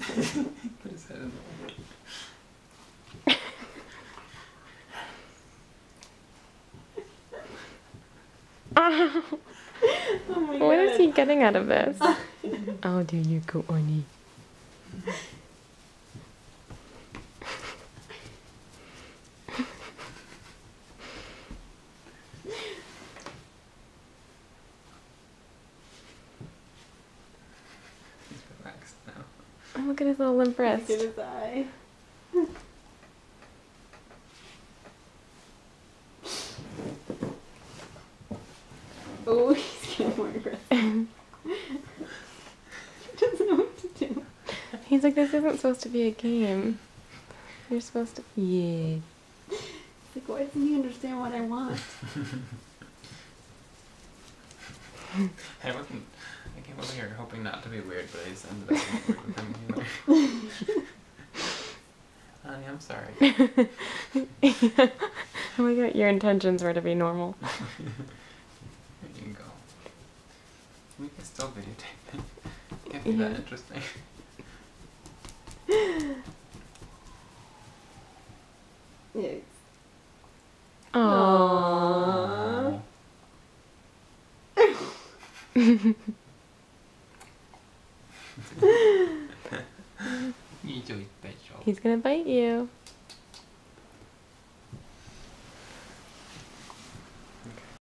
Put his head in the oh my what God. is he getting out of this? oh, do you go on Oh, look at his little limp wrist. Look at his eye. Oh, he's getting more aggressive. he doesn't know what to do. He's like, this isn't supposed to be a game. You're supposed to. Yeah. He's like, why doesn't he understand what I want? I wasn't. Over here hoping not to be weird, but I just ended up being weird with him. Honey, I'm sorry. oh my god, your intentions were to be normal. Here you go. We can still videotape it. Can't be that interesting. Yikes. Aww. You He's gonna bite you.